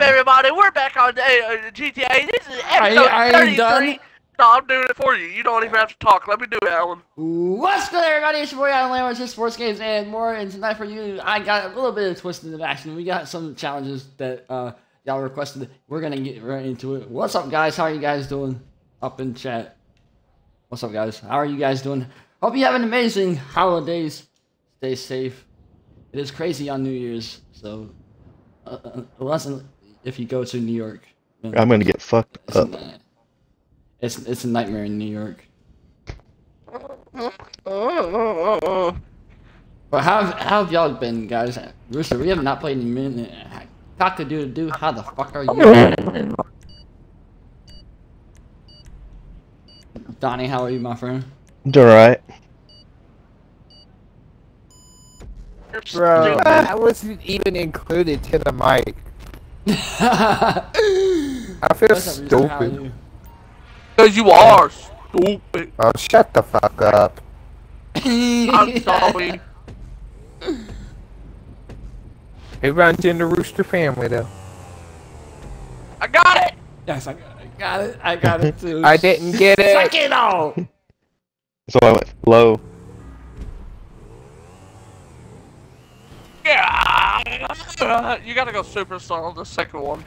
up, everybody? We're back on uh, uh, GTA. This is Are episode are you 33. done? No, I'm doing it for you. You don't even have to talk. Let me do it, Alan. What's good, everybody? It's your boy Alan Lambert, just sports games and more. And tonight for you, I got a little bit of twisted of action. We got some challenges that uh, y'all requested. We're gonna get right into it. What's up, guys? How are you guys doing? Up in chat. What's up, guys? How are you guys doing? Hope you have an amazing holidays. Stay safe. It is crazy on New Year's, so uh, uh, unless if you go to New York, I'm gonna get fucked it's, up. a, it's it's a nightmare in New York. But how have, how have y'all been, guys? Rooster, we have not played in a minute. Cock a doodle doo, how the fuck are you? Donnie, how are you, my friend? It's alright. Bro, I wasn't even included to the mic. I feel What's up, Rooster? How are stupid. Because you are stupid. Oh, shut the fuck up. I'm sorry. It runs in the Rooster family, though. I got it. Yes, I, I got it. I got it too. I didn't get it. Suck it. it all. So I went low. Yeah. You gotta go superstar on the second one.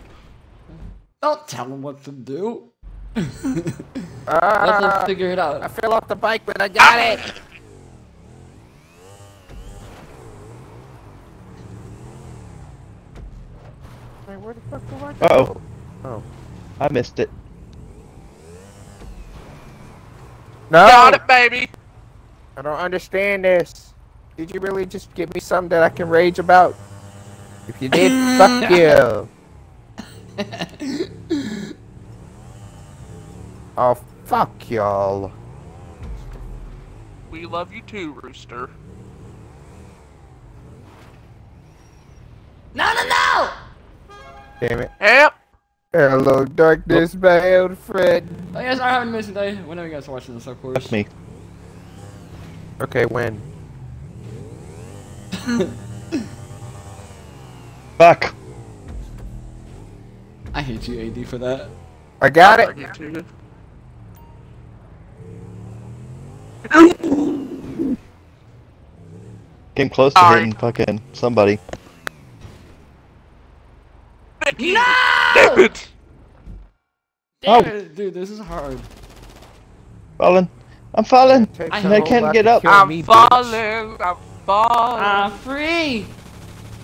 Don't tell him what to do. Let Ah, them figure it out. I fell off the bike, but I got it. Wait, where the fuck do I go? Uh oh. Oh. I missed it. No! Got it, baby. I don't understand this. Did you really just give me something that I can rage about? If you did, fuck you. Oh, fuck y'all. We love you too, Rooster. No, no, no! Damn it. Yep. Hello, darkness, my old friend. Oh, you guys are having a amazing day. Whenever you guys are watching this, of course. That's me. Okay, when? Fuck. I hate you, AD, for that. I got I it. get you. Came close to Sorry. hitting fucking somebody. No! Damn it. Damn Oh. it, dude, this is hard. Falling. I'm falling. I, I a I whole can't get up. I'm me, bitch. falling. I'm falling. I'm free!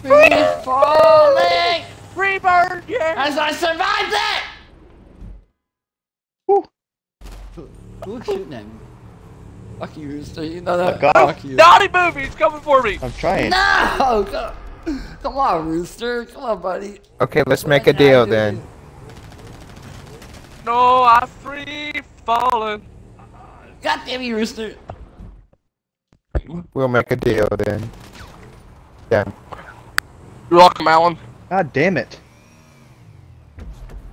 Free falling! Free bird, yeah. As I survived it! Whew. Who- Who's shooting at me? Fuck you, Rooster. You know that. Fuck off. Fuck you. Naughty movie's coming for me. I'm trying. No! Come, come on, Rooster. Come on, buddy. Okay, let's make a deal then. No, I'm free falling. God damn you, Rooster. We'll make a deal then. Yeah. You're welcome, Alan. God damn it.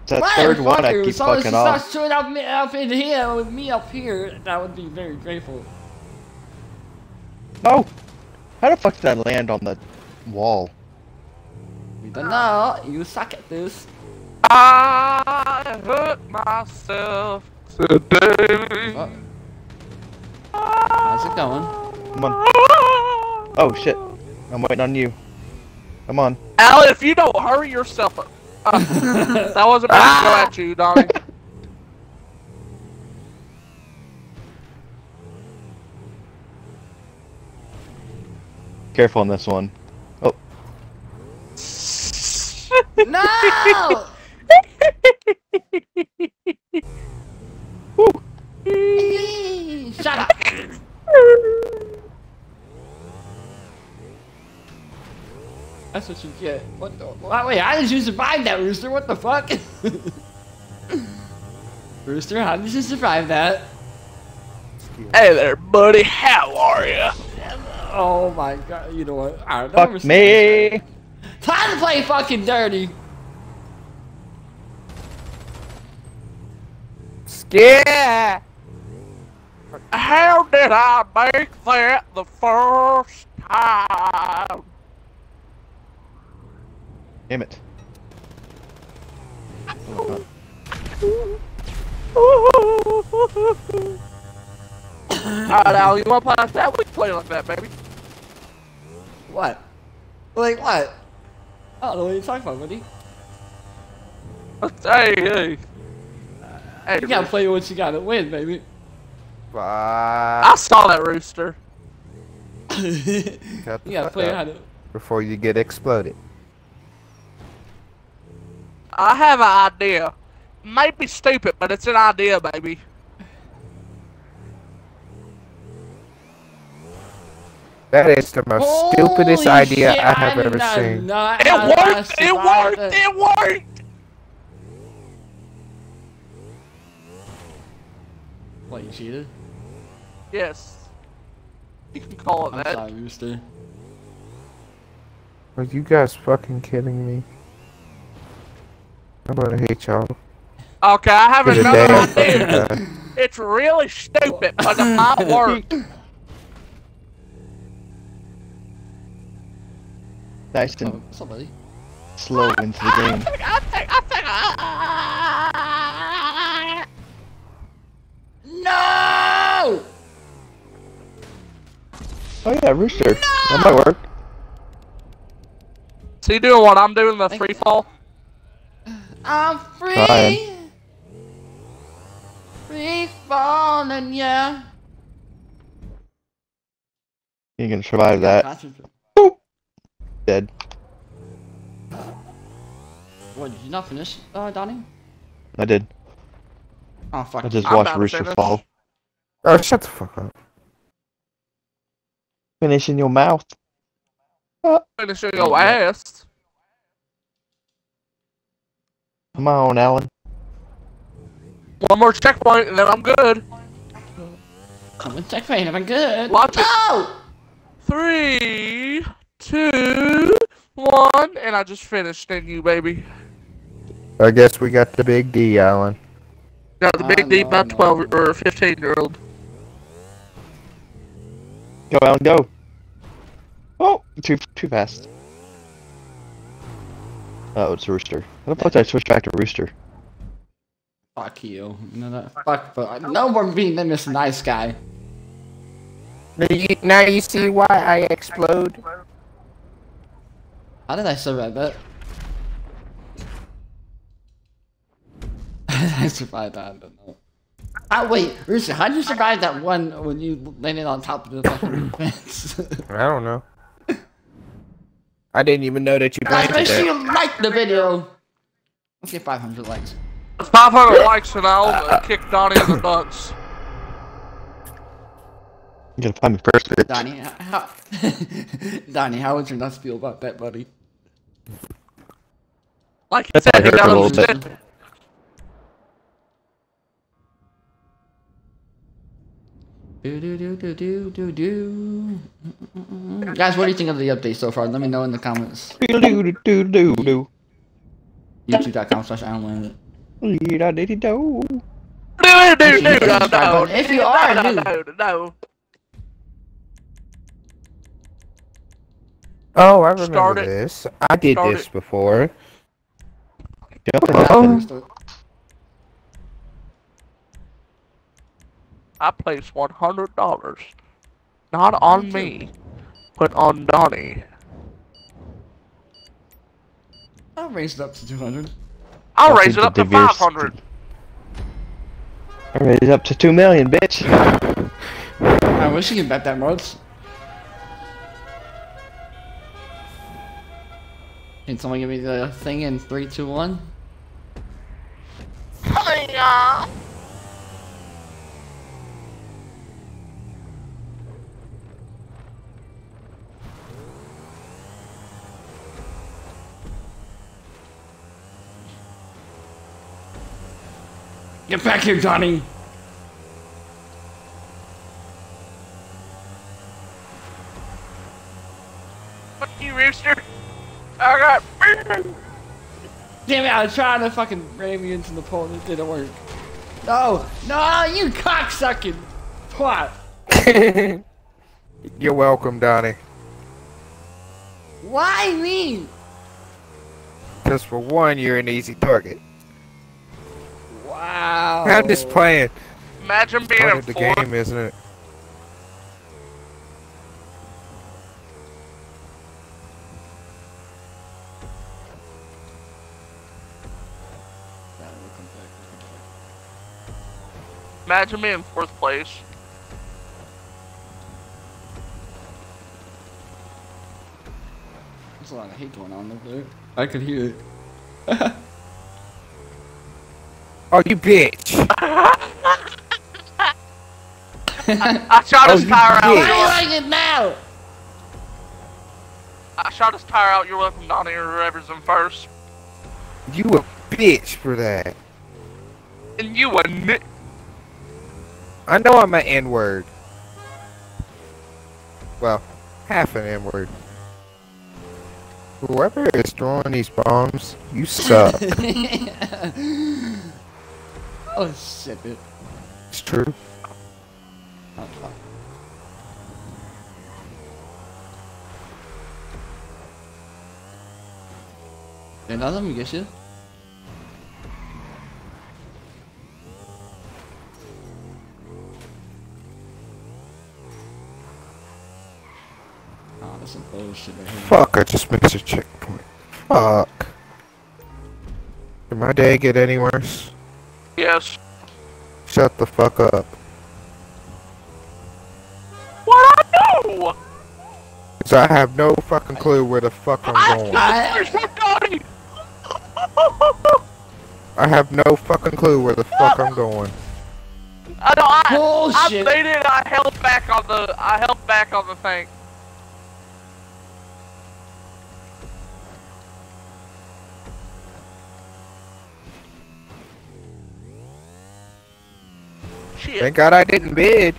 It's that Right, third one I fucker, keep someone fucking should off. start shooting up, up in here with me up here. That would be very grateful. No! How the fuck did I land on the wall? We don't know. You suck at this. I hurt myself today. Oh. How's it going? Come on. Oh shit. I'm waiting on you. Come on. Alan, if you don't hurry yourself up. Uh, that wasn't meant to go at you, Donnie. Careful on this one. Oh, No! Shut up! That's what you get. What the? Wait, how did you survive that, Rooster? What the fuck? Rooster, how did you survive that? hey there, buddy. How are you? Oh my god, you know what? Alright, fuck me! Time to play fucking dirty! Scare! How did I make that the first time? Damn it. Oh Alright, Al, you wanna play like that? We can play like that, baby. What? Like what? I don't know what you're talking about, buddy. Hey, hey. Hey, You gotta play what you gotta win, baby. Fuck. I saw that rooster. you gotta play up how to. before you get exploded. I have an idea. Might be stupid, but it's an idea, baby. That is the most stupidest Holy idea I have did ever seen. It worked! It worked! that. It worked! What, you cheated? Yes. You can call it I'm that. sorry, Rooster. Are you guys fucking kidding me? I'm gonna hate y'all. Okay, I have to the another day I fucking idea. die. It's really stupid, but it might work. Nice Oh, and what's up, buddy? slow into the ah, game. I think, I think, I ah. No! Oh yeah, rooster. That might work. Is he doing what I'm doing, the free fall? I'm free. Trying. Free falling, yeah. You can survive that. Concentrate. Dead. What, did you not finish, uh, Donnie? I did. Oh, fuck. I just I'm watched rooster finish. fall. Oh, shut the fuck up. Finish in your mouth. Finishing your ass. Come on, Alan. One more checkpoint and then I'm good. I'm check pain I'm good. Watch it. No! Three, two, one, and I just finished in you, baby. I guess we got the big D, Alan. Got the big D know, I about 12 or 15 year old. Go, Alan, go. Oh, too too fast. Oh, it's rooster. How the fuck did I switch back to rooster? Fuck you. You know that? Fuck, but no more being the Mr. Nice Guy. Now you, now you see why I explode? How did I survive that? I survived that? I don't know. Ah, wait, Rooster, how did you survive that one when you landed on top of the fucking fence? I don't know. I didn't even know that you Guys, planted make sure that. you like the video. Let's get 500 likes. 500 likes and I'll uh, kick Donnie in the nuts. You gotta find me first, bitch. Donnie, how, Donnie, how would your nuts feel about that, buddy? Like he That said, probably he hurt a got little bit. upset. Do do do do do do do. Guys, what do you think of the update so far? Let me know in the comments. Do do do do do. YouTube.com slash Alan do. Da dee dee do. Do, do, do, If you are new- if you are no, new. no, no. Oh, I remember Start it. this. I did Start this it. before. Jump in I place $100. Not on me, but on Donnie. I'll raise it up to 200. I'll I'll raise it up to 500. I raised it up to two million, bitch. I wish you could bet that much. Can someone give me the thing in 3, 2, 1? Hiya! Uh, Get back here, Johnny! Fuck you, Rooster. I got. Damn it, I was trying to fucking ram you into the pole and it didn't work. No! No, you cocksucking twat! You're welcome, Donnie. Why me? Because for one, you're an easy target. Wow. I'm just playing. Imagine being Part in of the fourth. game, isn't it? Imagine being in fourth place. There's a lot of hate going on over there. I could hear it. Oh, you bitch! I shot Oh, his you tire did. Why do you out. like it now? I shot his tire out. You're welcome, Donnie or whoever's in first. You a bitch for that. And you a ni- I know I'm an N-word. Well, half an N-word. Whoever is throwing these bombs, you suck. oh shit, dude. it's true. Oh, fuck. Yeah, now let me get you. Oh, that's some bullshit right here. Fuck, I just missed a checkpoint. Fuck. Did my day get any worse? Yes. Shut the fuck up. What I do? Cause I have no fucking clue where the fuck I'm I going. got first, Donnie. I have no fucking clue where the fuck I'm going. I know. I, I Bullshit. made it. I held back on the. I held back on the thing. Shit. Thank God I didn't bid.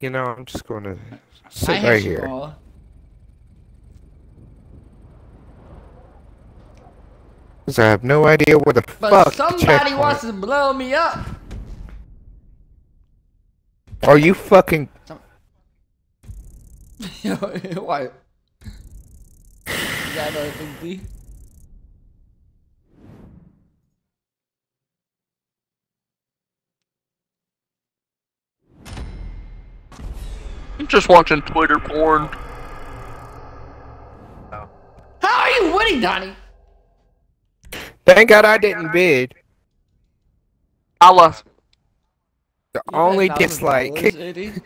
You know, I'm just gonna sit hit right here. Paul. Cause I have no idea where the But fuck the somebody wants to blow me up. Are you fucking? what? Is that another thing, D? I'm just watching Twitter porn. How are you winning, Donnie? Thank God I didn't bid. I lost. The You only dislike. $1,000,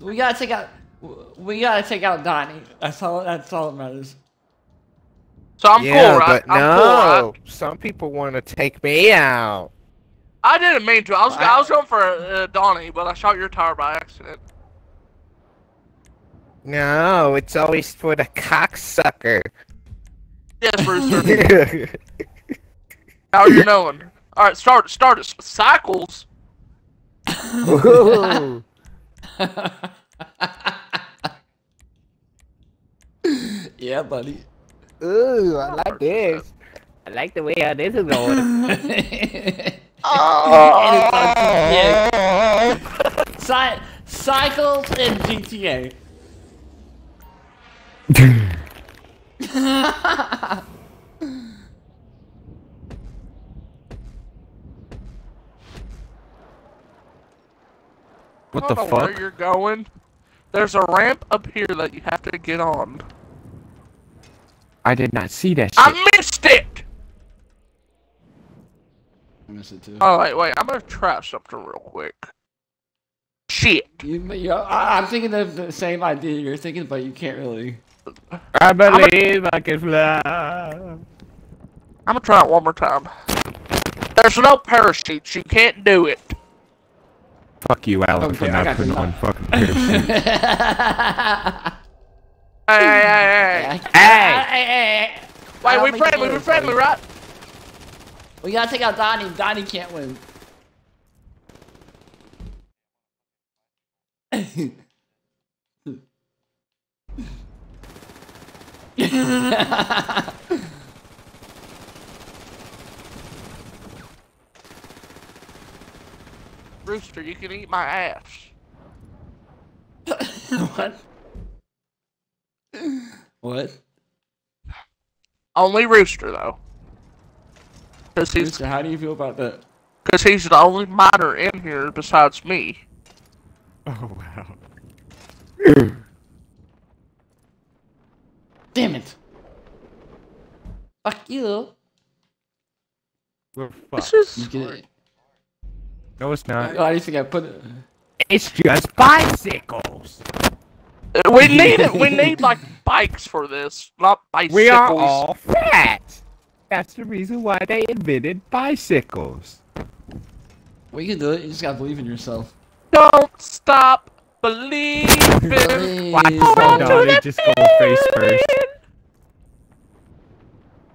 we gotta take out. We gotta take out Donnie. That's all. That's all that matters. So I'm yeah, cool, right? but I'm no. cool, right? Some people want to take me out. I didn't mean to. I was I was going for uh, Donnie, but I shot your tire by accident. No, it's always for the cocksucker. Yes, Rooster. How are you knowing? All right, start start it. Cycles. Ooh. yeah, buddy. Ooh, I like this. I like the way how this is going. And it's on GTA. Cy- cycles and GTA. What the fuck? Where you're going? There's a ramp up here that you have to get on. I did not see that I missed it. I miss it too. Oh wait, wait. I'm gonna try something real quick. Shit. You, you, I, I'm thinking of the same idea you're thinking, but you can't really. I believe I can fly. I'm gonna try it one more time. There's no parachutes. You can't do it. Fuck you, Alan, Okay, I got you now. fucking parachute. Hey, hey, hey, hey. hey, hey, hey. I Wait, don't we think friendly. it We is, friendly, buddy. right? We gotta take out Donnie. Donnie can't win. Rooster, you can eat my ass. what? What? Only Rooster though. Cause he's Rooster, how do you feel about that? cause he's the only miner in here besides me. Oh wow. Damn it! Fuck you. We're This fucked. You is it. No, it's not. Why do you think I put it? It's just bicycles. we need it. We need like bikes for this, not bicycles. We are all fat. That's the reason why they invented bicycles. We can do it. You just gotta believe in yourself. Don't stop believing. Believe Watch in- some Donnie just go face first.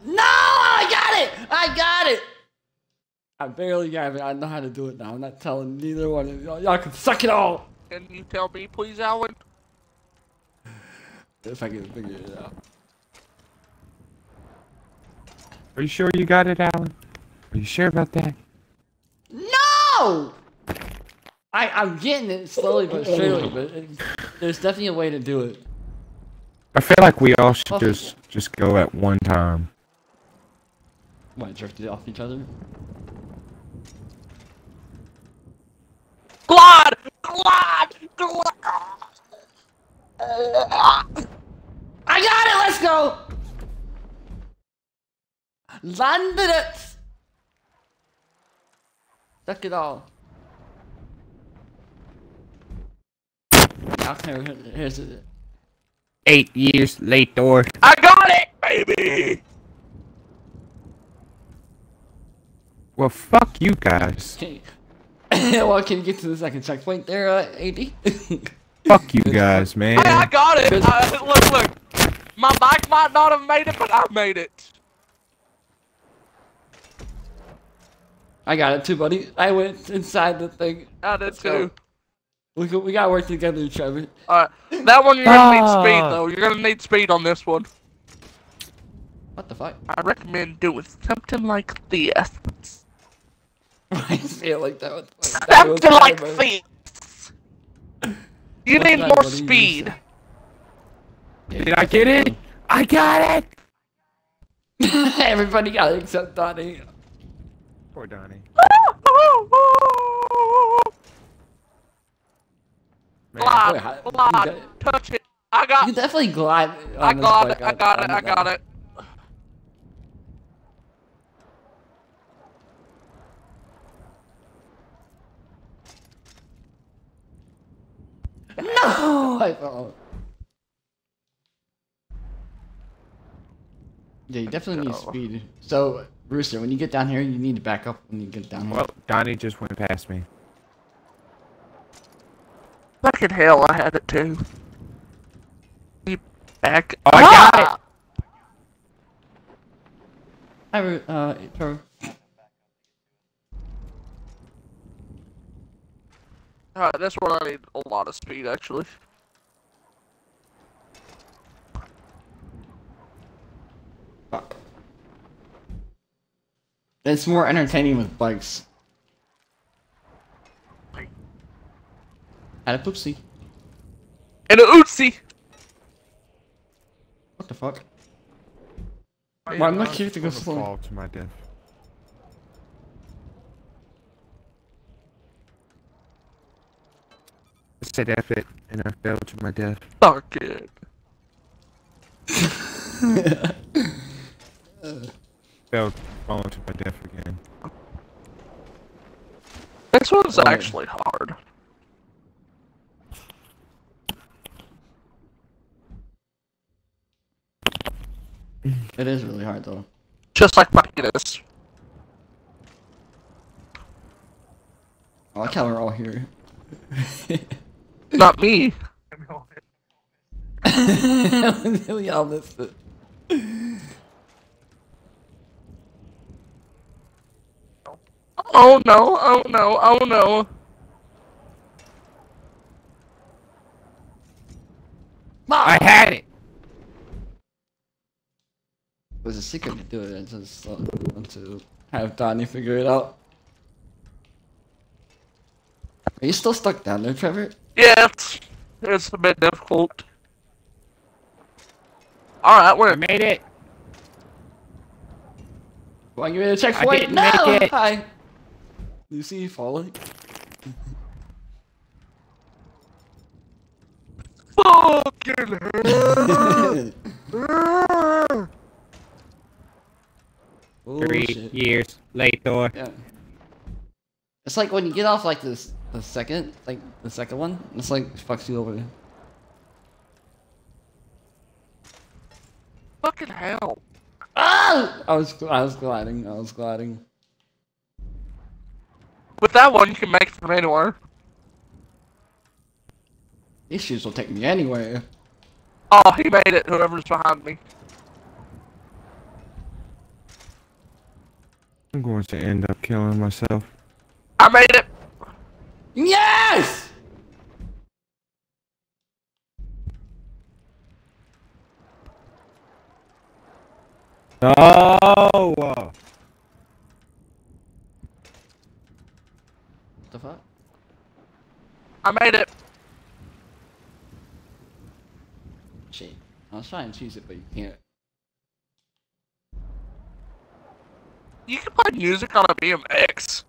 No, I got it! I got it! I barely got it. I know how to do it now. I'm not telling neither one of y'all. Y'all can suck it all! Can you tell me, please, Alan? If I can figure it out. Are you sure you got it, Alan? Are you sure about that? No! I, I'm getting it slowly but oh. surely, but it, there's definitely a way to do it. I feel like we all should Oh. just just go at one time. What, drift it off each other? Glide! Glide! Glide! I got it! Let's go! Landed it! Suck it all. Okay, here's it. Eight years later. I got it, baby! Well, fuck you guys. Okay. well, can you get to the second checkpoint there, uh, AD? Fuck you guys, man. Hey, I got it! I, look, look. My bike might not have made it, but I made it. I got it too, buddy. I went inside the thing. I did go. too. We, go- we gotta work together, Trevor. Alright, that one you're gonna need speed Ah. though. You're gonna need speed on this one. What the fuck? I recommend doing something like this. I say it like that. What the fuck? That was Something like bad, this. You What's need more buddy? You speed. Did I get it? I got it. Everybody got it except Donnie. Poor Donnie. Glide, Wait, glide, got touch it. I got, can definitely glide. I uh, on this got bike, it, I got it, I got it. No! I fell. Yeah, you definitely need speed. So, Rooster, when you get down here, you need to back up when you get down here. Well, Donnie just went past me. Fucking hell, I had it too. You back. Oh, I got it. Ah! Hi, Ru- uh, Trevor. Alright, this one I need a lot of speed actually. Fuck. It's more entertaining with bikes. Had a poopsie. And a oopsie! What the fuck? Why am not cute to go Gonna slow? fall to my death. I said F it, and I fell to my death. Fuck it. Fell, falling to my death again. This one's Oh. actually hard. It is really hard though. Just like my penis. I like how we're all here. Not me. we all missed it. Oh no, oh no, oh no. I had it! It was a secret to do it. I just uh, want to have Donnie figure it out. Are you still stuck down there, Trevor? Yeah, it's, it's a bit difficult. Alright, I we're made it! Come on, give me a checkpoint. didn't no! make it. Hi. You see you falling? Fucking Oh, Three shit. years later. Yeah. It's like when you get off like this, the second, like the second one. It's like fucks you over. Fucking hell. Ah! I was, I was gliding. I was gliding. With that one, you can make it from anywhere. These shoes will take me anywhere. Oh, he made it. Whoever's behind me. I'm going to end up killing myself. I made it. Yes! Oh, no! uh, What the fuck? I made it. Shit. I was trying to choose it, but you can't. You can play music on a BMX.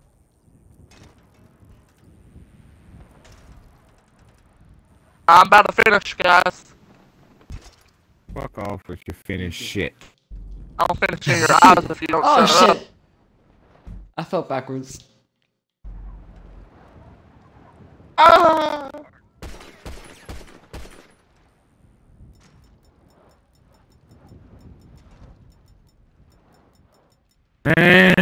I'm about to finish, guys. Fuck off with your finished shit. I'll finish in your eyes if you don't Oh shut up. shit! I fell backwards. Ah! Man!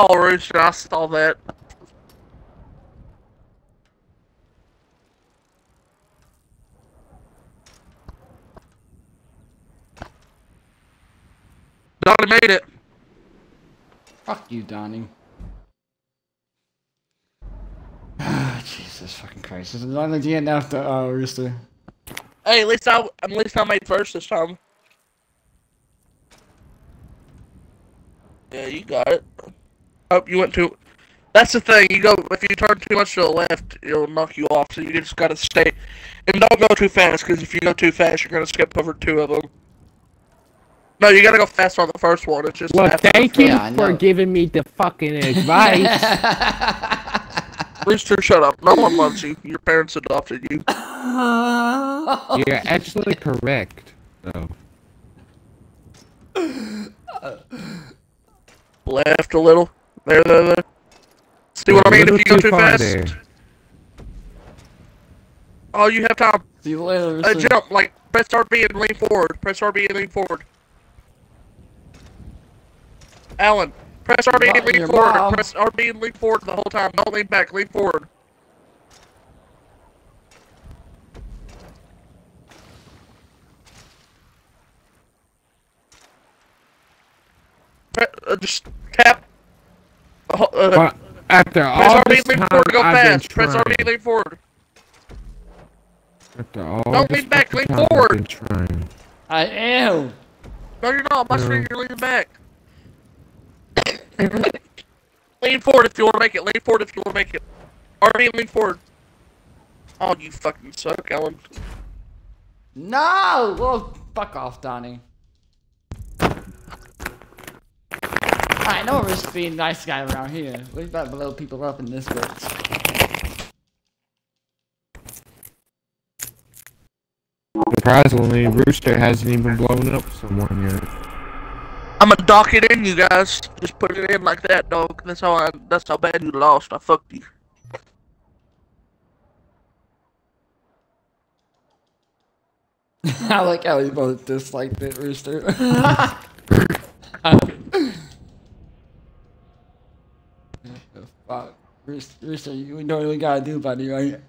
Oh, Rooster, I saw that. Donnie made it. Fuck you, Donnie. Jesus fucking Christ! This is not the DNF to uh, Rooster. Hey, at least I, at least I made first this time. Yeah, you got it. Oh, you went too. That's the thing. You go if you turn too much to the left, it'll knock you off. So you just gotta stay, and don't go too fast. Because if you go too fast, you're gonna skip over two of them. No, you gotta go faster on the first one. It's just. Well, thank you Yeah, for giving me the fucking advice. Rooster, shut up. No one loves you. Your parents adopted you. You're actually correct, though. Left a little. There, there, there. See what I A mean? If you go too fast. there. Oh, you have time. See you later, Uh, jump, like, press RB and lean forward. Press RB and lean forward. Alan, press RB and lean forward. mom. Press RB and lean forward the whole time. Don't lean back, lean forward. Pre- uh, just tap. Ho- But after press all RB this time, forward to go I've been fast. Press RB trying. lean forward. After all Don't lean back, lean time, I've forward. been trying. I am. No, you're not. My No. screen, you're leaning back. lean forward if you want to make it. Lean forward if you want to make it. RB, lean forward. Oh, you fucking suck, Alan. No! Well, fuck off, Donnie. I know we're just being nice guy around here. We've got to blow people up in this bitch. Surprisingly, Rooster hasn't even blown up someone yet. I'm gonna dock it in, you guys. Just put it in like that, dog. That's how I. That's how bad you lost. I fucked you. I like how you both disliked it, Rooster. Fuck. Rooster, Rooster, you know what we gotta do, buddy, right?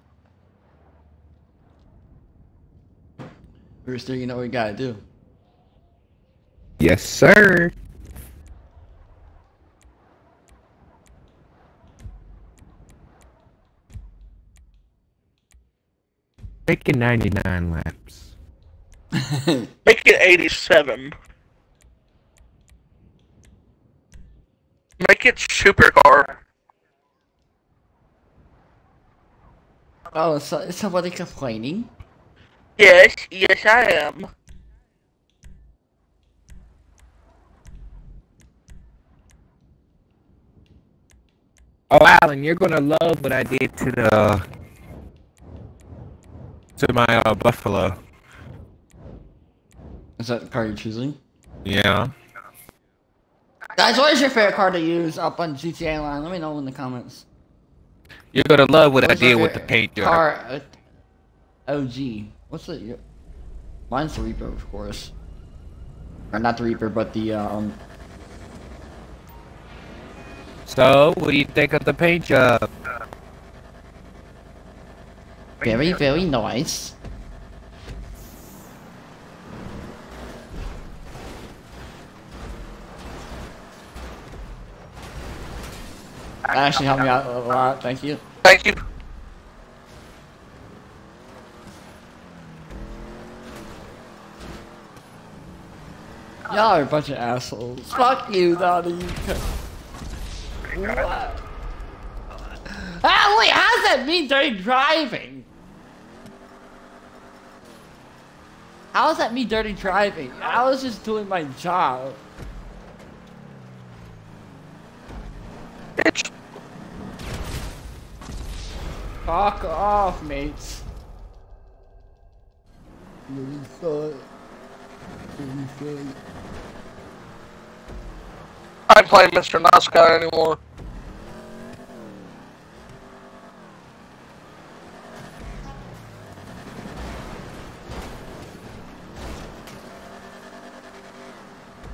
Rooster, you know what we gotta do. Yes, sir. Make it 99 laps. Make it 87. Make it supercar. Oh, so is somebody complaining? Yes, yes I am. Oh, Alan, you're gonna love what I did to the to my uh, buffalo. Is that the car you're choosing? Yeah. Guys, what is your favorite car to use up on GTA Online? Let me know in the comments. You're gonna love what I What's your did with the paint job. Car, uh, OG. What's it? Mine's the Reaper, of course. Or not the Reaper, but the um. So, what do you think of the paint job? Very, very nice. That actually helped me out a lot. Thank you. Thank you. Y'all are a bunch of assholes. Fuck you, Donnie. What? Ah, wait, how's that me dirty driving? How is that me dirty driving? I was just doing my job. Bitch. Fuck off, mates. Really suck. Really suck. I ain't playing Mr. Nice Guy anymore.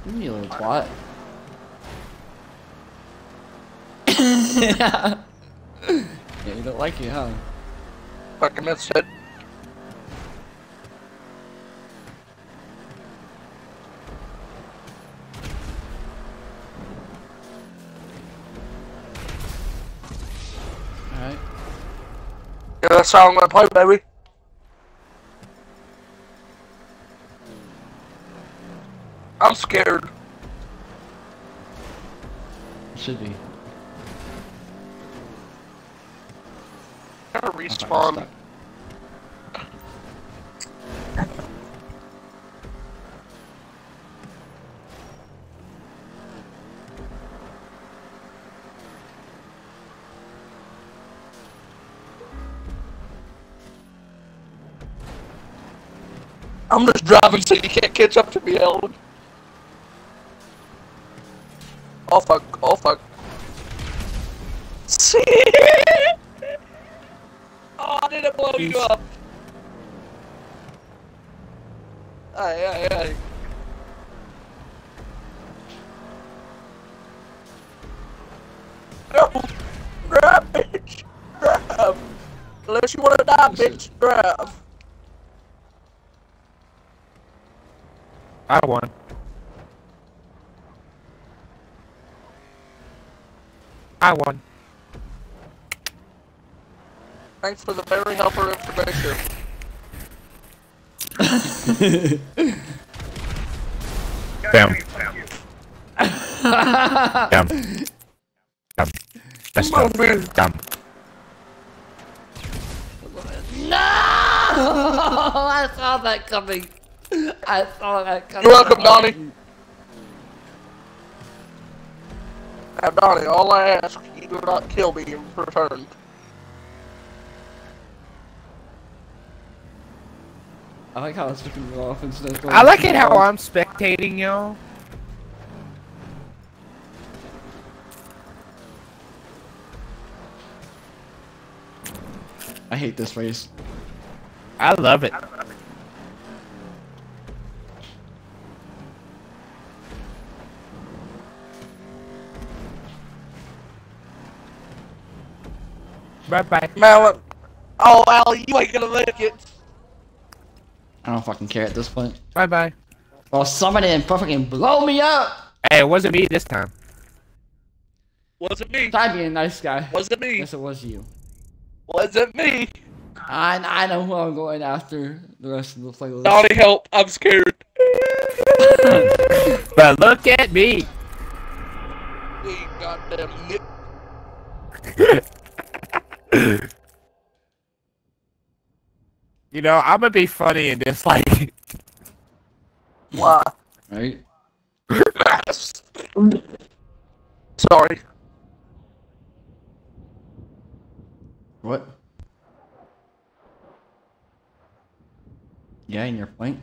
You little twat. don't like you, huh? Fucking missed it. Alright. Yeah, that's how I'm gonna play, baby. I'm scared. Should be. Gotta I'm just driving so you can't catch up to me. Oh oh fuck. See? Oh, did it blow you up? Aye, aye, aye. No! Grab, bitch! Grab! Unless you wanna die, bitch, grab! I won. I won. Thanks for the very helpful information. Bam. Bam. Bam. Let's go. Bam. No! I saw that coming. I saw that coming. You're welcome, Donnie. Now, Donnie, all I ask, you do not kill me in return. I like how it's flipping you off instead of going I like it how I'm spectating y'all. I hate this race. I love it. Bye bye. Mallet. Oh, Al, you ain't gonna make it. I don't fucking care at this point. Bye bye. Well, somebody and fucking blow me up! Hey, it wasn't me this time. Was it me? Try being a nice guy. Was it me? Yes, it was you. Was it me? I, I know who I'm going after the rest of the playlist. Donnie, help! I'm scared. But look at me. You goddamn nit. You know, I'm gonna be funny and just like. What? Right? Sorry. What? Yeah, in your point?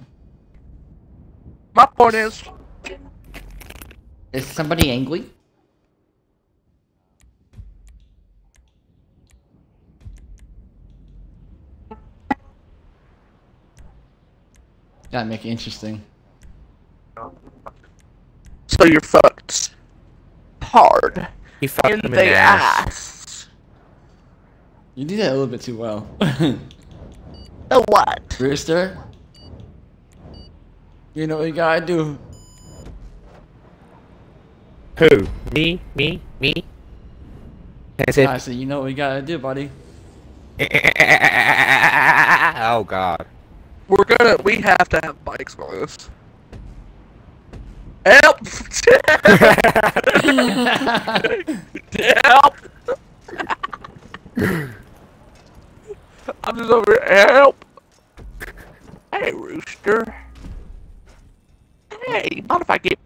My point is, Is somebody angry? Gotta make it interesting. so you're fucked hard He fucked in him in the the ass. ass. You do that a little bit too well. The what? Rooster? You know what you gotta do. Who? Me? Me? Me? Is it? I said, you know what you gotta do, buddy. oh God. We're gonna. We have to have bikes on this. Help! Help! I'm just over here. Help! Hey, Rooster. Hey, mind if I get?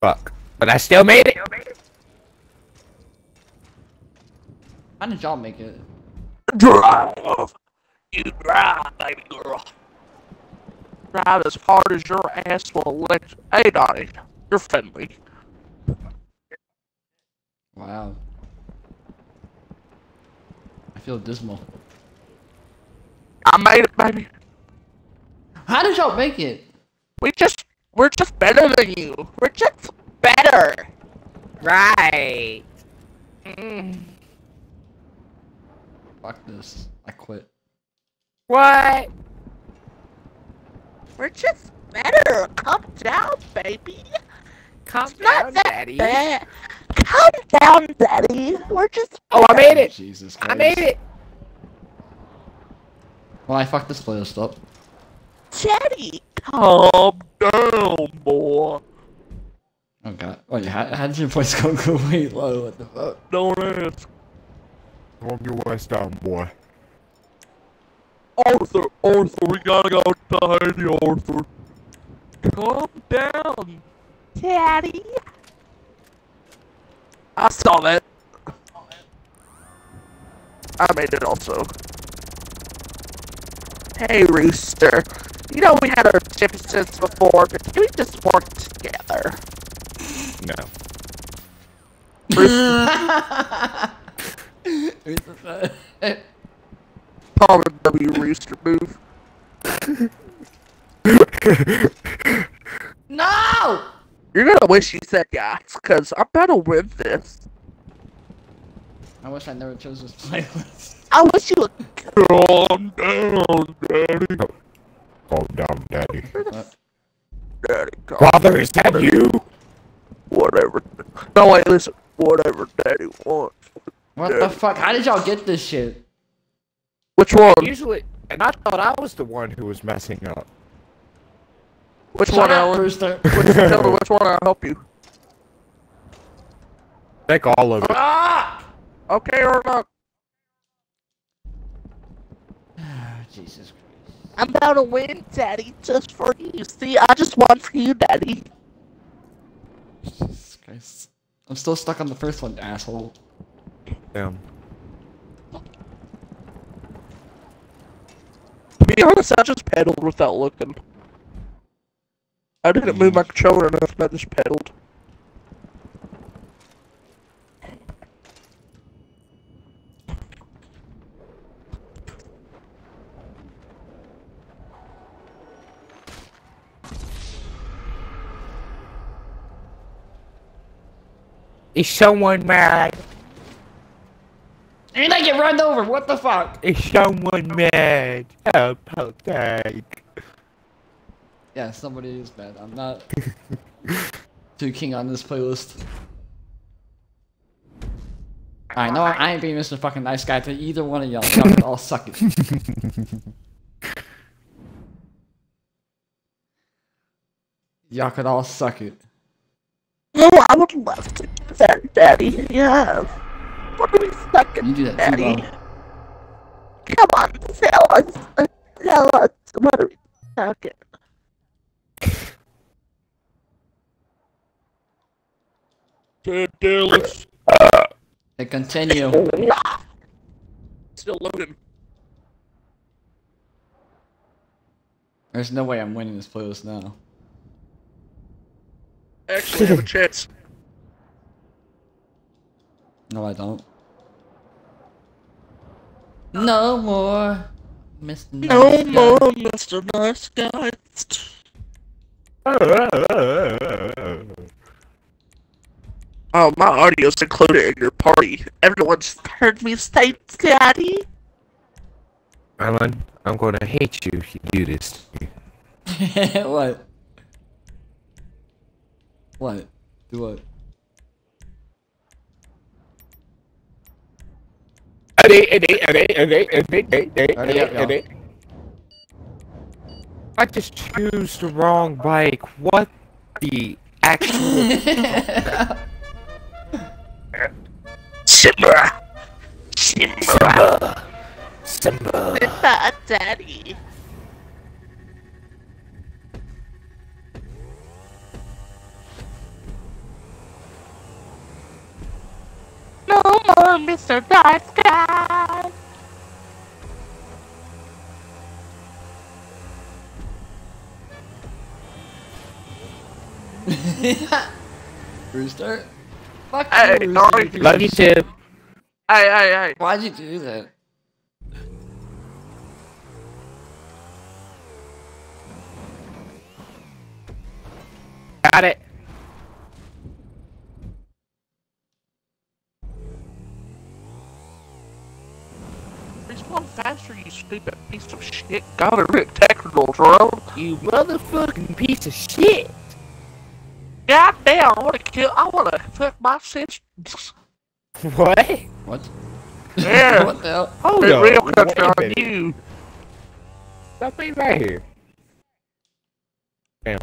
Fuck. But I still made it. How did y'all make it? Drive! You drive, baby girl. Drive as hard as your ass will let. Hey, Donnie, you're friendly. Wow. I feel dismal. I made it, baby. How did y'all make it? We just, we're just better than you. We're just better. Right. Mm. Fuck this. I quit. What? We're just better. Calm down, baby. Calm Not down, Daddy. bad. Calm down, daddy. We're just. Oh, I made it. Jesus Christ. I made it. Well, I fucked this playlist up. Daddy. Calm down, boy. Oh god. Wait, how, how did your voice go go way low? What the fuck? Don't ask. Calm your ass down, boy. Arthur, Arthur, we gotta go tiny, Arthur. Calm down. Daddy. I saw that. I made it also. Hey, Rooster. You know we had our differences before, but can we just work together? No. Palmer W. Rooster move. no! You're gonna wish you said yes, because I'm about to win this. I wish I never chose this playlist. I wish you would calm down, Daddy. Oh. Calm down, Daddy. What? Daddy, calm Father, is that you? Whatever. No, wait, listen. Whatever Daddy wants. What the fuck? How did y'all get this shit? Which one? Usually, and I thought I was the one who was messing up. Which Shut one, up, Alan? Rooster. Which, tell me which one I'll help you. Take all of it. ah! Okay or not? Jesus Christ. I'm about to win, Daddy, just for you. See, I just won for you, Daddy. Jesus Christ. I'm still stuck on the first one, asshole. Damn. To be honest, I just pedaled without looking. I didn't move my controller enough, and I just pedaled. Is someone mad? And I get run over. What the fuck? Is someone mad? Oh, pathetic. Yeah, somebody is bad. I'm not too king on this playlist. I know I ain't being Mr. Fucking Nice Guy to either one of y'all. Y'all can all suck it. y'all could all suck it. Oh, I would love to do that, Daddy. Yeah. What are we sucking, You do that too, Daddy? though. Come on, tell us. Tell us. What are we stuck sucking? Dallas. And continue. Still loading. There's no way I'm winning this playlist now. Actually, I have a chance. No, I don't. No more, Mr. No Nice Guy. more Mr. Nice Guys. Oh, my audio's included in your party. Everyone's heard me say Daddy. Alan, I'm gonna hate you if you do this. what? What? Do what? Hurry up, y'all. I just choose the wrong bike. What the actual? Simba. Simba. Simba. Simba, Daddy. No more Mr. Nice Guy. Rooster? Fuck Hey, you, no, Rooster. Love you too. Hey, hey, hey. Why'd you do that? Got it. You stupid piece of shit. Got a Rick technical drone. You motherfucking piece of shit. God damn, I wanna kill, I wanna fuck my sister. What? What? Yeah. what the hell? Hold Put on. real wait country a on minute. you. Stop me right here. Damn.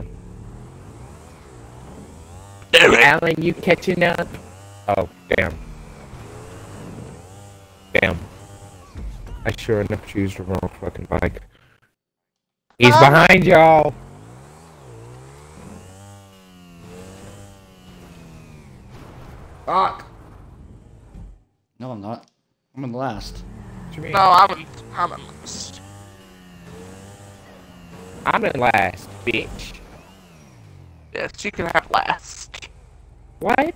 Damn it. Alan, you catching up? Oh, damn. Damn. I sure enough choose the wrong fucking bike. He's Huh? behind y'all. Fuck! No, I'm not. I'm in last. What you mean? No, I'm in, I'm in last. I'm in last, bitch. Yes, you can have last. What?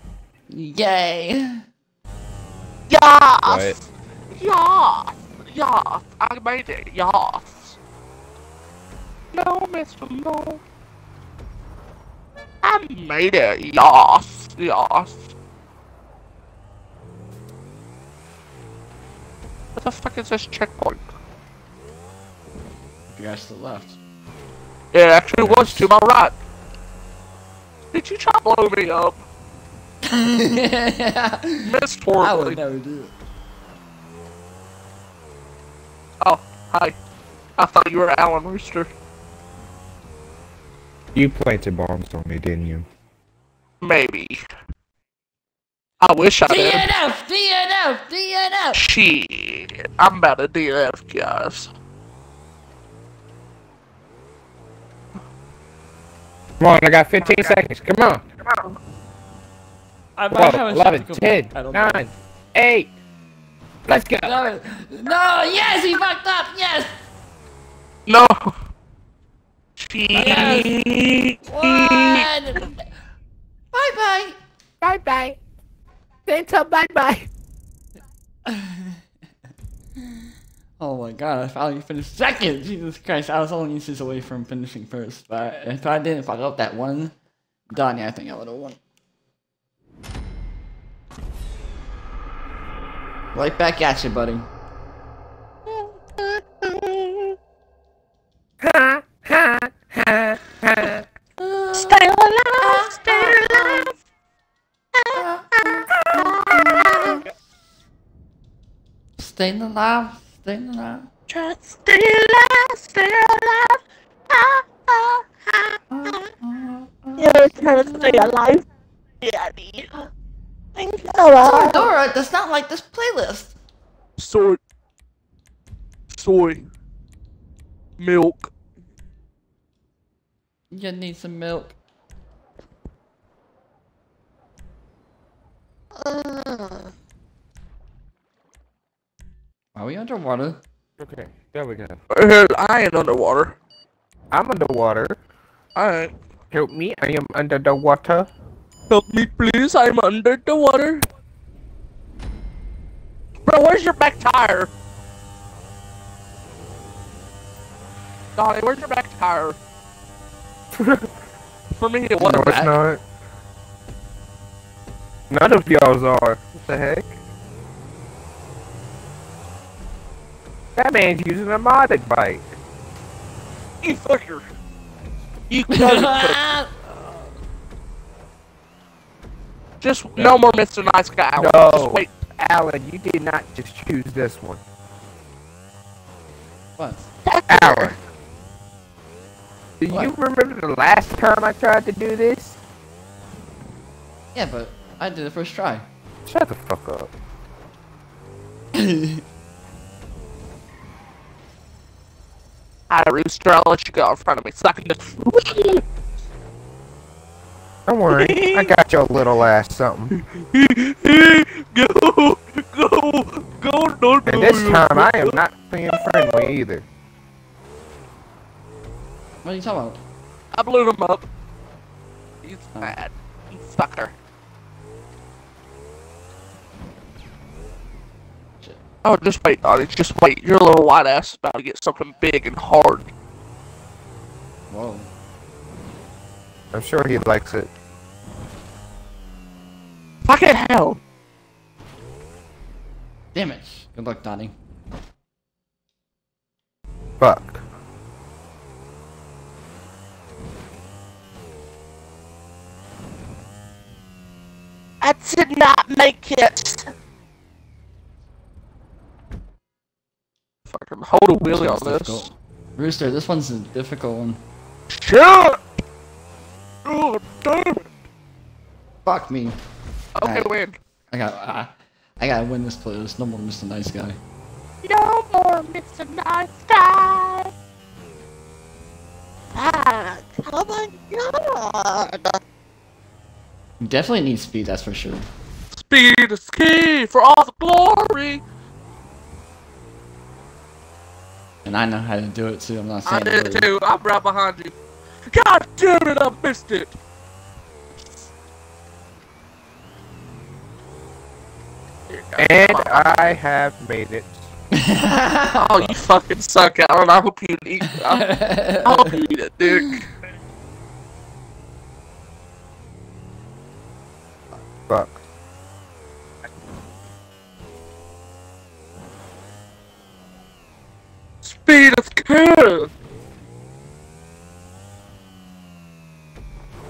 Yay! Yes! Yes! Yes! I made it, yes! No, Mr. No. I made it, yes! Yes! What the fuck is this checkpoint? You guys to the left. It actually was to my right. Did you try to blow me up? yeah. Missed I would never do it. Oh, hi. I thought you were Alan Rooster. You planted bombs on me, didn't you? Maybe. I wish I did. DNF! DNF! DNF! Shit. I'm about to DNF, guys. Come on, I got 15 seconds. Come on. Come on. I might have 12, a 11, to 10, I don't know. 9, 8. Let's go. No, no, yes, he fucked up, yes! No. Yes. Shit. One! Bye bye! Bye bye. Santa, bye bye. Oh my god, I finally finished second! Jesus Christ, I was only inches away from finishing first. But if I didn't fuck up that one, Donnie, I think I would have won. Right back at you, buddy. Ha, ha, ha, ha. Stay alive, stay alive. staying alive, staying alive. Just stay alive, stay alive. Ah, ah, ah, ah. Yeah, trying to stay alive. Daddy. Thank you. Dora, Dora does not like this playlist. Soy. Soy. Milk. You need some milk. Are we underwater? Okay, there we go. Uh, I ain't underwater. I'm underwater. Alright. Help me, I am under the water. Help me, please. I'm under the water. Bro, where's your back tire? Donnie, where's your back tire? For me, it wasn't. it's not. None of y'all's are. What the heck? That man's using a modded bike. You fucker. You couldn't. Just no more Mr. Nice Guy. No. Just wait. Alan, you did not just choose this one. What? Alan. Do you remember the last time I tried to do this? Yeah, but I did the first try. Shut the fuck up. Hi, Rooster. I'll let you go in front of me. Sucking this. Don't worry, I got your little ass something. go, go, go, no, no. And this time I am not being friendly either. What are you talking about? I blew him up. He's oh. mad. You sucker. Shit. Oh, just wait, Donnie. Just wait. Your little white ass is about to get something big and hard. Whoa. I'm sure he likes it. Fucking hell. Damn it. Good luck, Donnie. Fuck. I did not make it. Fucking hold a wheelie on this. Difficult. Rooster, this one's a difficult one. Shit! Fuck me. Okay, Alright. win. I got I, I gotta win this playlist. No more Mr. Nice Guy. No more Mr. Nice Guy. Ah, oh my god. You definitely need speed, that's for sure. Speed is key for all the glory. And I know how to do it too. I'm not saying. I did it too. I'm right behind you. God damn it, I missed it. Here you go. And I have made it. Oh, you fucking suck, Alan. I hope you eat. I, I hope you eat a dick. Fuck. Speed is key.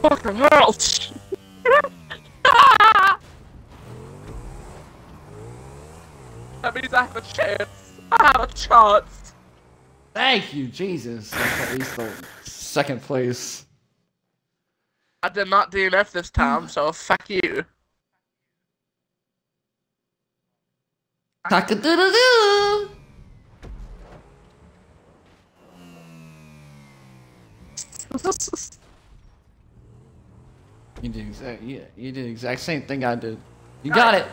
Fucking hell. that means I have a chance. I have a chance. Thank you, Jesus. That's at least the second place. I did not DNF this time, so fuck you. Cock-a-doodle-doo! You did exact yeah, you did the exact same thing I did. You got it.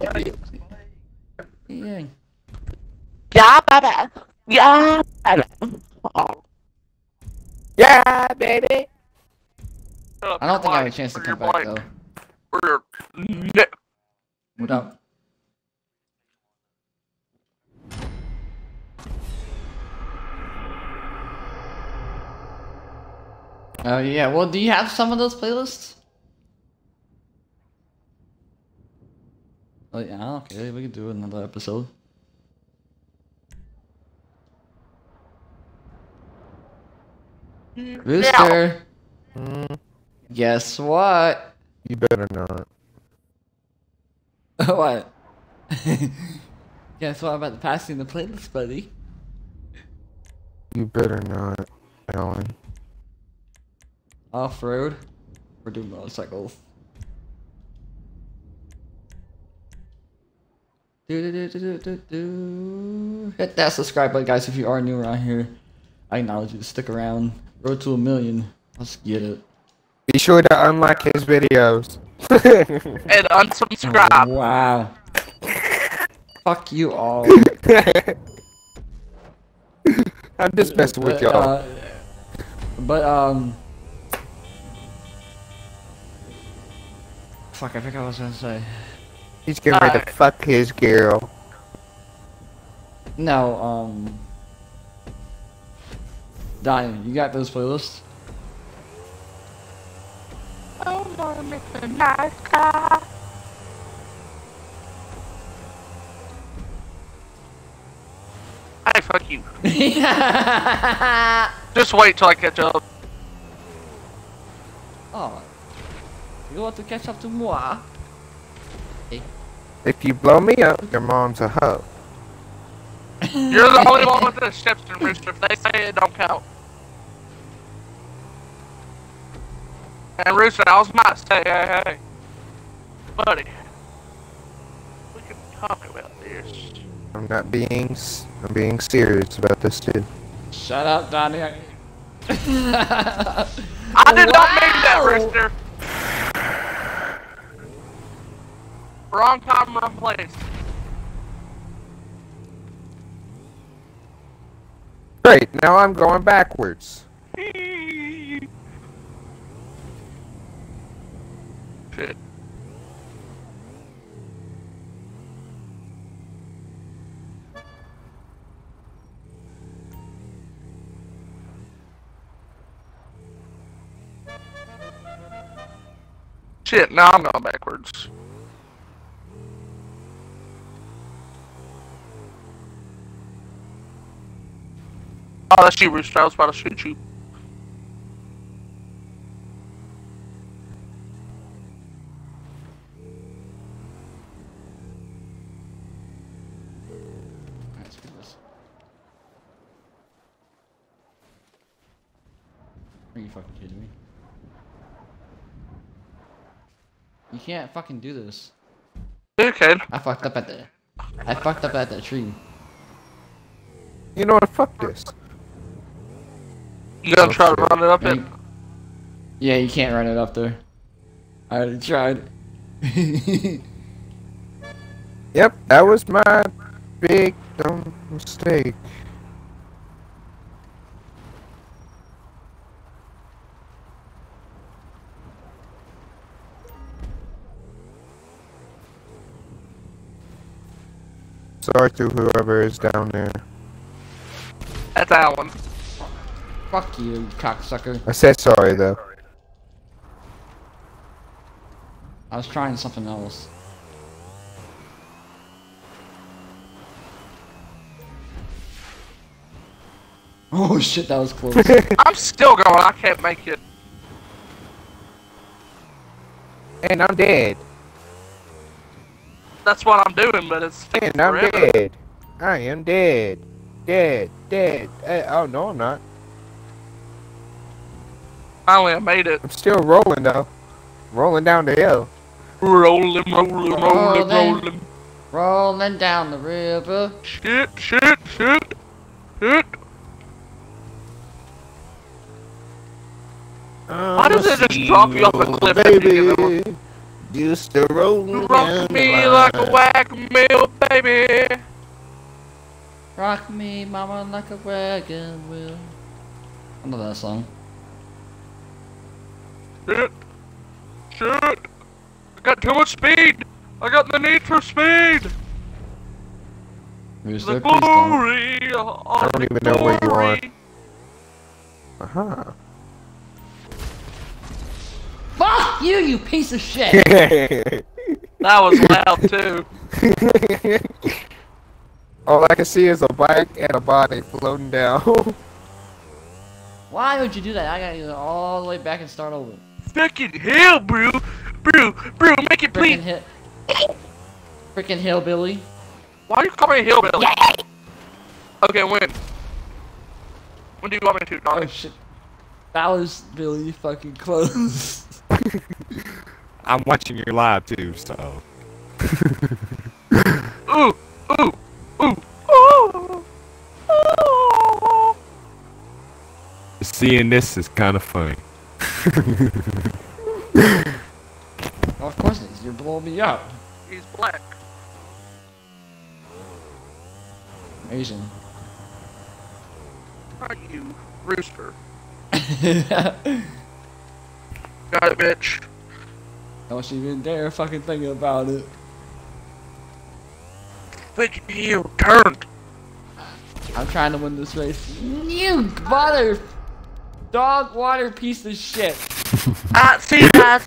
Yeah. Baby. Yeah. Oh. Yeah, baby. I don't think I have a chance to come back though. What up? Oh yeah, well do you have some of those playlists? Oh yeah, okay, we can do another episode. Rooster, Mm, guess what? you better not. what? Guess what? About to pass the playlist, buddy. You better not, Alan. Off road. We're doing motorcycles. Do, do, do, do, do, do. Hit that subscribe button, guys, if you are new around here. I acknowledge you to stick around. Road to a million. Let's get it. Be sure to unlike his videos. And unsubscribe. Wow. Fuck you all. I'm just messing with y'all. uh, but, um. Fuck, I think I was gonna say. He's getting ready to fuck his girl. No, um. Donnie, you got those playlists? Hey, fuck you. Just wait till I catch up. oh. You want to catch up to moi? If you blow me up, your mom's a hoe. You're the only one with the exception, Rooster. If they say it, don't count. And Rooster, I was might say, hey, hey, buddy, we can talk about this. I'm not being, I'm being serious about this dude. Shut up, Donnie. I did not mean that, Wow. Rooster. Wrong time, wrong place. Great, now I'm going backwards. Shit. Shit, now I'm going backwards. Oh, that's you, Rooster. I was about to shoot you. Let's do this. Are you fucking kidding me? You can't fucking do this. Okay. I fucked up at the. I fucked up at that tree. You know what? Fuck this. You gonna try to run it up it? Yeah, you can't run it up there. I already tried. Yep, that was my big dumb mistake. Sorry to whoever is down there. That's Alan. Fuck you, you cocksucker. I said sorry though. I was trying something else. Oh shit, that was close. I'm still going. I can't make it. And I'm dead. That's what I'm doing, but it's And I'm forever. dead. I am dead. Dead. Dead. Eh, oh no, I'm not. Finally, I made it. I'm still rolling though. Rolling down the hill. Rolling, rolling, rolling, Rolling. rolling. Rolling down the river. Shit, shit, shit, shit. Why does it just drop you off a cliff after you get that baby? Used to roll You down rock the me like a line. whack-a-mole, baby. Rock me, mama, like a wagon wheel. I know that song. Shit, shit. I got too much speed. I got the need for speed. Rooster, The please don't. glory. I don't even know where you are. Uh-huh. Fuck you, you piece of shit! That was loud too. All I can see is a bike and a body floating down. Why would you do that? I gotta go all the way back and start over. Fucking hell, bro. Bro, bro, make it Freaking please. hit. Freaking hillbilly. Why are you calling me a hillbilly? Okay, when? When do you want me to, Oh shit. That was really fucking close. I'm watching your live too, so. Ooh, ooh, ooh, ooh, ooh. Seeing this is kind of funny. Of course it is. You're blowing me up. He's black. Asian. Not you, rooster. Got it, bitch. Don't you even dare fucking think about it. Look at you, turned. I'm trying to win this race. You mother dog water piece of shit. I see that.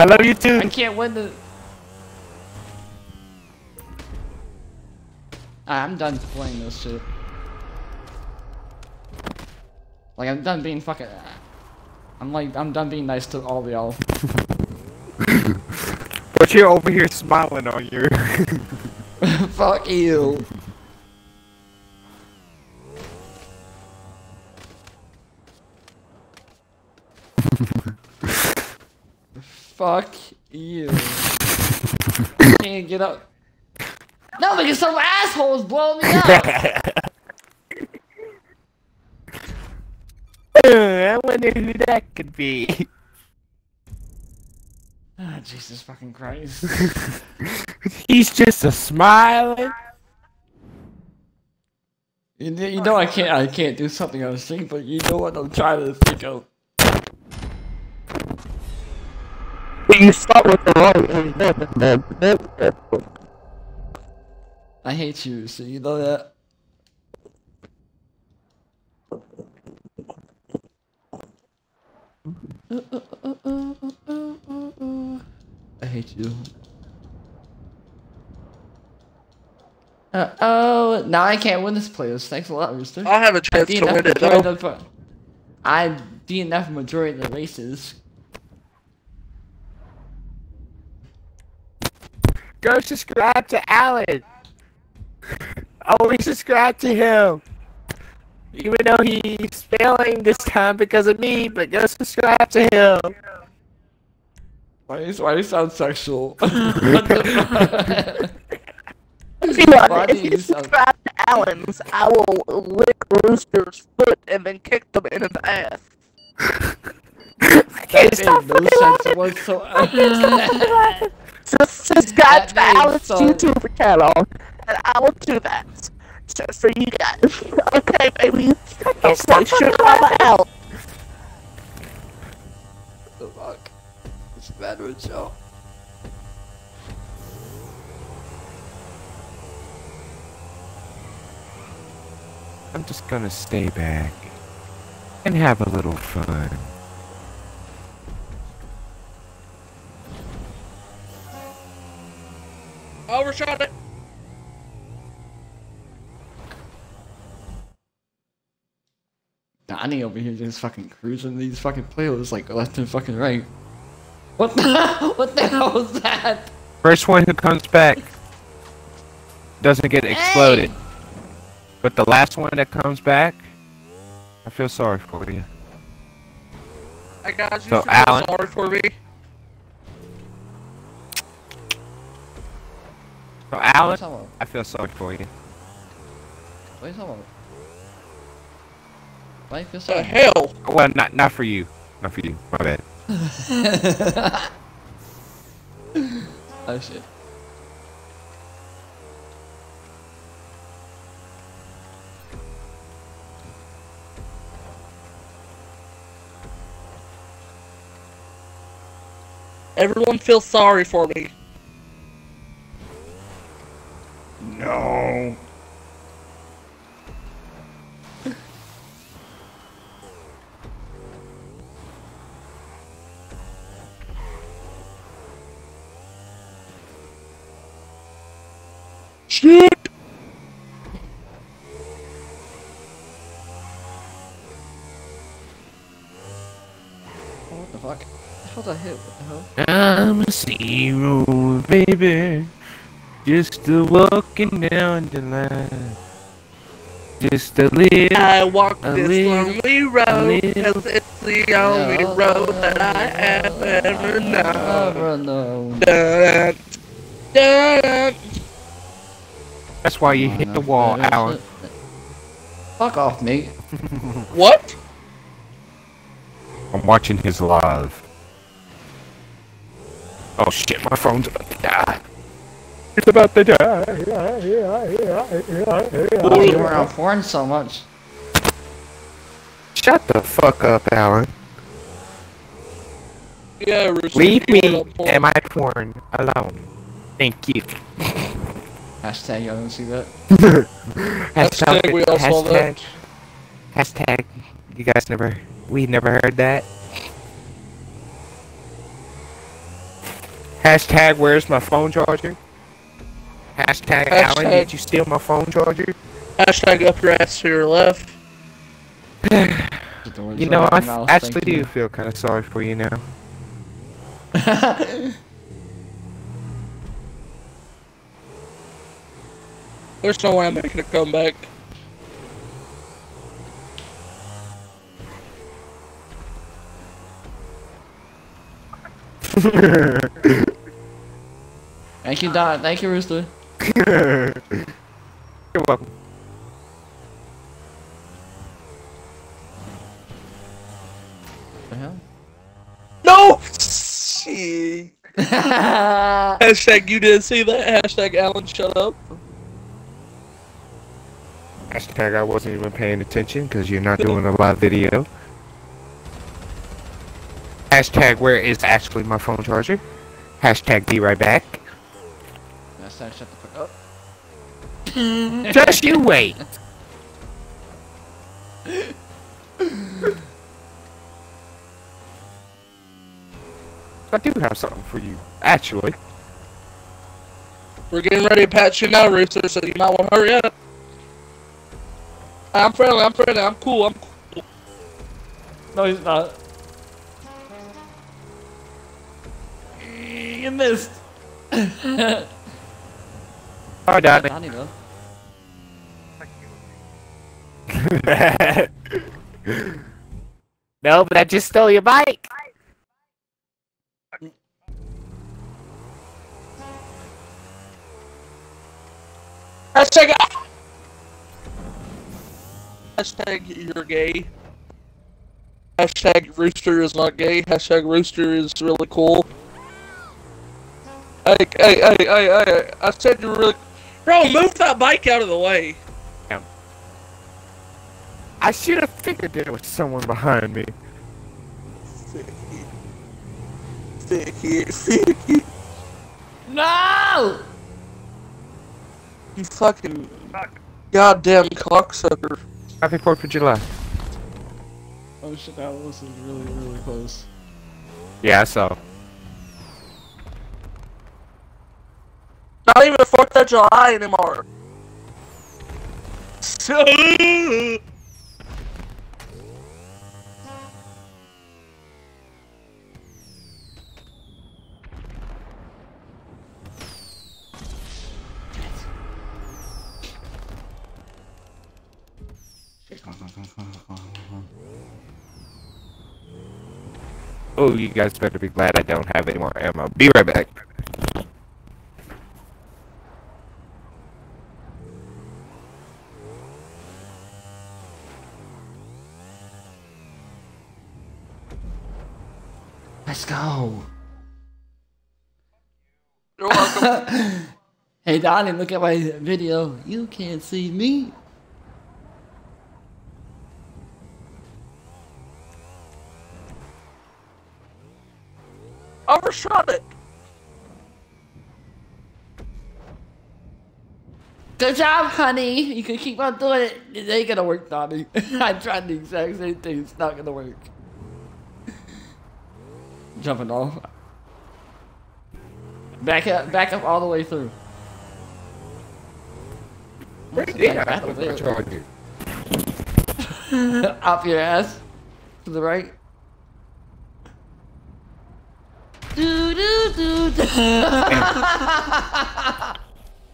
I love you too. I can't win the. Ah, I'm done playing this shit. Like I'm done being fucking. I'm like I'm done being nice to all y'all. But you're over here smiling on you. Fuck you. Fuck you. Can't get up. No, because some assholes blowing me up. I wonder who that could be. Ah, Jesus fucking Christ. He's just a smiling. You, you know I can't I can't do something on the stream, but you know what I'm trying to think of. You start with the right I hate you, so you know that. I hate you. Uh oh, now I can't win this playlist. Thanks a lot, Rooster. I'll have a chance to win it though. the- I DNF majority of the races. Go subscribe to Alan. Always subscribe to him. Even though he's failing this time because of me, but go subscribe to him. Why is why do you sound sexual? what the Why if you you sound- subscribe to Alan's, I will lick Rooster's foot and then kick them in his ass. Okay, stop made no sense fucking whatsoever. Just subscribe That to made so- YouTube channel, and I will do that. Just for you guys. Okay, baby. Okay, stay sure mama out. the fuck? What's the matter with y'all? I'm just gonna stay back and have a little fun. Overshot it. Donnie over here just fucking cruising these fucking playlists like left and fucking right. What the what the hell was that? First one who comes back doesn't get exploded. But the last one that comes back, I feel sorry for you. I got you. So, feel Alan- sorry for me. So What Alan. I feel sorry for you. What are you talking? Why you feel The hell? Well, not not for you. Not for you. My bad. oh shit. Everyone feels sorry for me. Just a walking down the line. Just a little. I walk A this little- lonely road because it's the only Yeah. road that I have ever known. Never know. Dun, dun. That's why you hit the wall, Alan. Fuck off, mate. What? I'm watching his live. Oh shit, my phone's about to die. It's about to die. Why you around porn so much? Shut the fuck up, Alan. Yeah, Rooster. Leave me and my porn alone. Thank you. Hashtag, y'all don't see that. Hashtag we all saw that. Hashtag. You guys never. We never heard that. Hashtag. Where's my phone charger? Hashtag. Alan, did you steal my phone charger? Hashtag up your ass to your left. You know, I f- actually do feel kind of sorry for you now. There's no way I'm making a comeback. Thank you, Don. Thank you, Rooster. You're welcome. The hell? No! Shit. Hashtag you didn't see that. Hashtag Alan shut up. Hashtag I wasn't even paying attention because you're not doing a live video. Hashtag where is actually my phone charger? Hashtag be right back. Hashtag shut the fuck up. Just you wait. I do have something for you, actually. We're getting ready to patch you now, Rooster, so you might want to hurry up. I'm friendly, I'm friendly, I'm cool, I'm cool. No, he's not. You missed. Alright, darling. No, but I just stole your bike. Hashtag. Hashtag you're gay. Hashtag Rooster is not gay. Hashtag Rooster is really cool. Hey, hey, hey, hey, hey, I said you're really. Bro, move that bike out of the way. I should have figured there was someone behind me. No! You fucking goddamn cocksucker. Happy 4th of July. Oh shit, that was really, really close. Yeah, I saw. Not even the 4th of July anymore. Oh, you guys better be glad I don't have any more ammo. Be right back. Let's go. You're welcome. hey Donnie, look at my video. You can't see me. Overshot it. Good job, honey. You can keep on doing it. It ain't gonna work, Donnie. I tried the exact same thing. It's not gonna work. Jumping off. Back up, back up all the way through. Yeah, Back up there. Up your ass. To the right.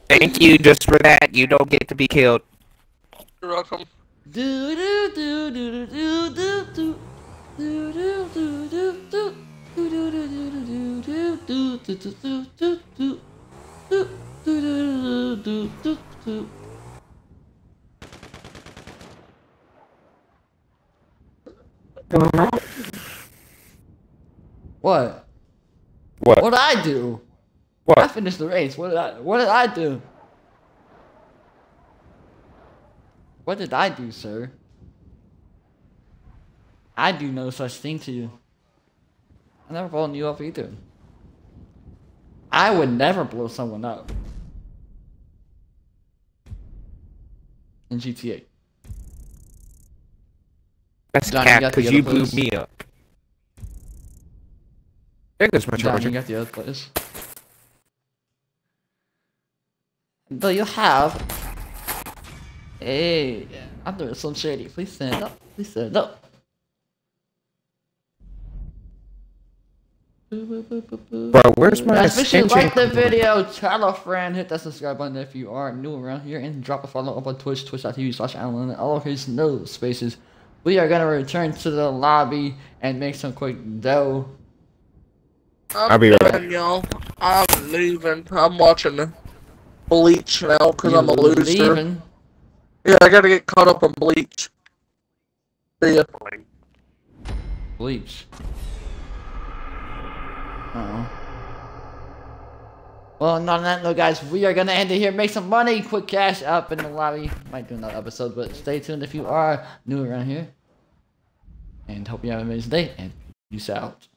Thank you just for that. You don't get to be killed. You're welcome. Do do do do do do do do do do do do. Do do do do do do do do do do do do. Do do do do do do. What? What? What did I do? What? I finished the race. What did I? What did I do? What did I do, sir? I do no such thing to you. I never blown you up either. I would never blow someone up. In GTA. That's Johnny, because you blew me up. There goes my charger. you got the other place. Do you have Hey, I'm doing some shady. Please stand up. Please stand up. Bro, where's my Guys, make you like the video, tell a friend, hit that subscribe button if you are new around here, and drop a follow up on Twitch, twitch.tv slash Alan, all of his no spaces. We are gonna return to the lobby and make some quick dough. I'm I'll be right done, y'all. I'm leaving. I'm watching Bleach now because I'm a You loser. leaving? Yeah, I gotta get caught up on Bleach. See ya. Bleach. Uh-oh. Well, not on that note, guys, we are gonna end it here. Make some money, quick cash up in the lobby. Might do another episode, but stay tuned if you are new around here. And hope you have an amazing day, and peace out.